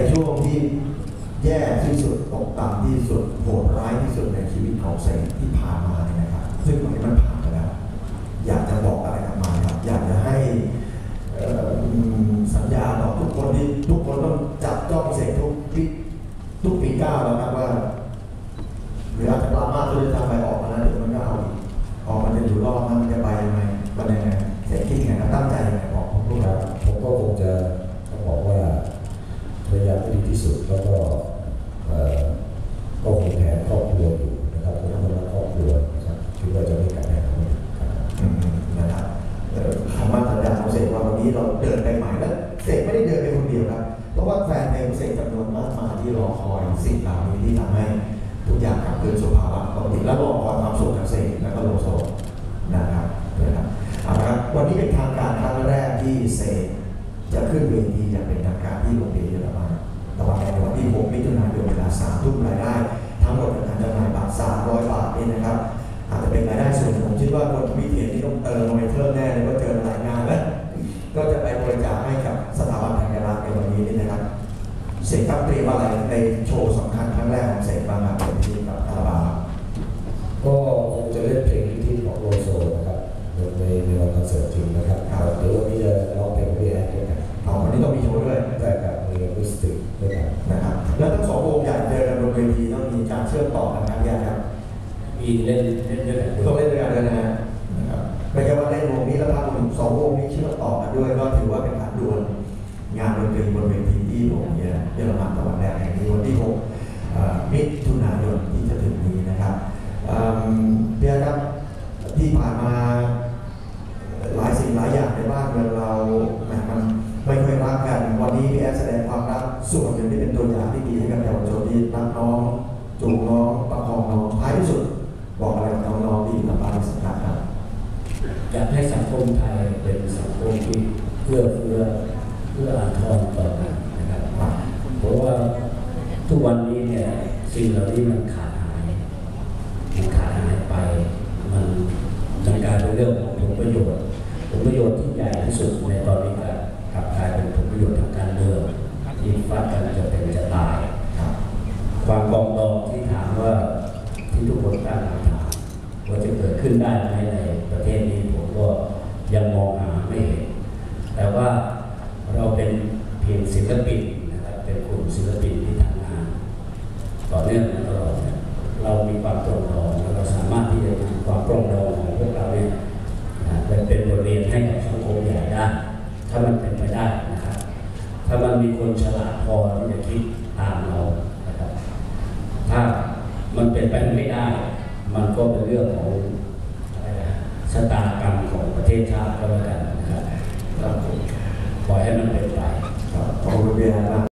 ในช่วงที่แย่ที่สุดตกต่ำที่สุดโหดร้ายที่สุดในชีวิตของเซนที่ผ่านมาเนี่ยนะครับ ซึ่งตอนนี้มันผ่านไปแล้ว อยากจะบอกอะไรกับมันครับ อยากจะให้สัญญาต่อทุกคนที่ทุกคนต้องจับจ้องเสกทุกปีทุกปีก้าวแล้วครับว่า ที่สุดแล้วก็ก็คงแทนครอบครัวอยู่นะครับผมก็รักครอบครัวนะครับคิดว่าจะไม่กลับแนเขาครับอืมนะครับคำมั่นสัญญาของเสกว่าวันนี้เราเดินไปใหม่แล้วเสกไม่ได้เดินไปคนเดียวครับเพราะว่าแฟนเพลงของเสกจำนวนมากมายที่รอคอยสิ่งเหล่านี้ที่ทำให้ทุกอย่างกลับคืนสู่ภาวะปกติและรอคอยความสุขจากเสกและก็โลโซนะครับนะครับเอาละครับวันนี้เป็นทางการครั้งแรกที่เสกจะขึ้นเวทีอย่างเป็นทางการที่โรงเรียนเยอรมัน ตะวันแดงในวันที่6มิถุนายนเวลา3ทุ่มรายได้ ทั้งหมดเป็นการจำหน่ายบัตร300 บาทนี่นะครับ อาจจะเป็นรายได้ส่วนผมคิดว่าคนวิเทนที่ต้องเติมลงไปเพิ่มแน่เลยว่าเจอหลายงานแล้วก็จะไปบริจาคให้กับสถาบันทางการรักในวันนี้นี่นะครับเสกครับเตรียมอะไรในโชว์สำคัญครั้งแรกของเสกบ้างครับเป็นที่กับ ทั้งสองวงใหญ่เจอกันบนเวทีต้องมีการเชื่อมต่อกันครับยากครับมีเล่นเล่นด้วยกันต้องเล่นด้วยกันด้วยนะฮะนะครับไม่ใช่ว่าเล่นวงนี้แล้วพาคนสองวงนี้เชื่อมต่อกันด้วยก็ถือว่าเป็นการดวลงานดนตรีบนเวทีที่โรงเรียนเยอรมันตะวันแดงแห่งนี้วันที่6เอ่อมิ น้องจูงน้องประคองน้องท้ายที่สุด บอกอะไรกับน้องๆที่อยู่ทางบ้านที่สำคัญครับอยากให้สังคมไทยเป็นสังคมที่เอื้อเฟื้อเอื้ออาทรต่อกันนะครับเพราะว่าทุกวันนี้เนี่ยสิ่งเหล่านี้มันขาดหายมันขาดหายไป มันมันกลายเป็นเรื่องของผลประโยชน์ผลประโยชน์ที่ใหญ่ที่สุดในตอนนี้ก็กลับกลายเป็นผลประโยชน์ทางการเมืองที่ฟาดกันจะเป็นจะตายครับ ความปองดองที่ถามว่าที่ทุกคนตั้งคำถามว่าจะเกิดขึ้นได้ไหมในประเทศนี้ผมก็ยังมองหาไม่เห็น แต่ว่าเราเป็นเพียงศิลปินนะครับเป็นกลุ่มศิลปินที่ทำงานต่อเนื่องตลอดเนี่ยเรามีความปรองดองเราสามารถที่จะนำความปรองดองของพวกเราเนี่ยนะเป็นบทเรียนให้กับสังคมใหญ่ได้ถ้ามันเป็นไปได้นะครับ ถ้ามันมีคนฉลาดพอที่จะคิดตามเรานะครับ ถ้ามัน เป็นไปไม่ได้ มันก็เป็นเรื่องของชะตากรรมของประเทศชาติก็แล้วกันนะครับปล่อยให้มันเป็นไปขอบคุณเบียร์มา